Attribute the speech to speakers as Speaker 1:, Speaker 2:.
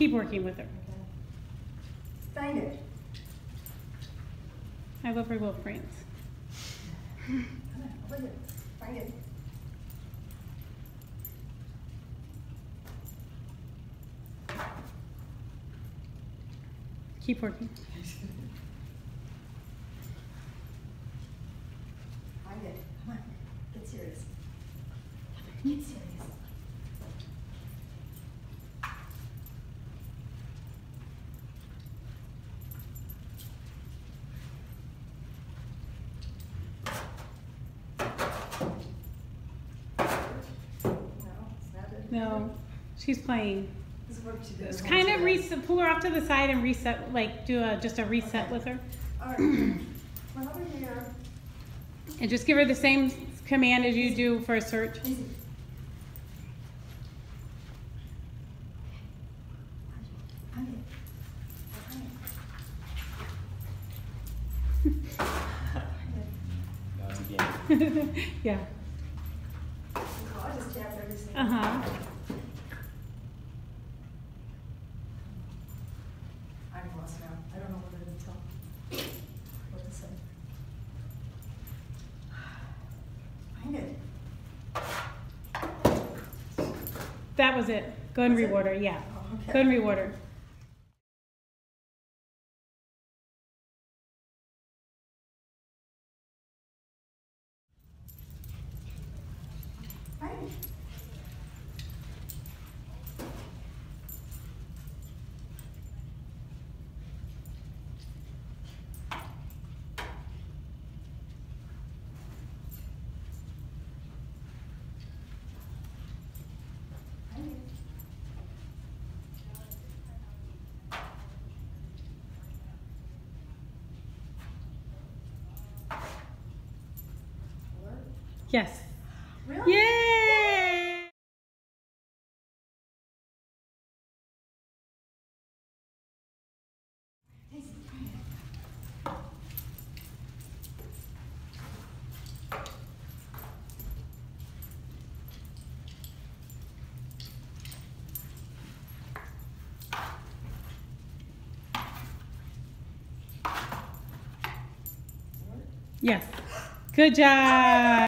Speaker 1: Keep working with her.
Speaker 2: Find it.
Speaker 1: I love her little friends.
Speaker 2: Come on, open it. Find it.
Speaker 1: Keep working.
Speaker 2: Find it. Come on. Get serious. Get serious. No, it's not it.
Speaker 1: No, she's playing.
Speaker 2: This is what she.
Speaker 1: Just kind of reset, pull her off to the side and reset, like do a just a reset
Speaker 2: Okay.
Speaker 1: with her,
Speaker 2: All right. Over here.
Speaker 1: and just give her the same command as you do for a search.
Speaker 2: Easy. Find it. Find it. Find it.
Speaker 3: Now again.
Speaker 1: yeah.
Speaker 2: Oh, I every single.
Speaker 1: Uh huh.
Speaker 2: I'm lost now. I don't know whether to tell, what to say. Find it.
Speaker 1: That was it. Go and
Speaker 2: Was it?
Speaker 1: reward her. Yeah.
Speaker 2: Oh, okay.
Speaker 1: Go and reward her.
Speaker 2: Find it. Find it. Alert.
Speaker 1: Yes.
Speaker 2: Really?
Speaker 1: Yay!
Speaker 2: It.
Speaker 1: Yes. Good job.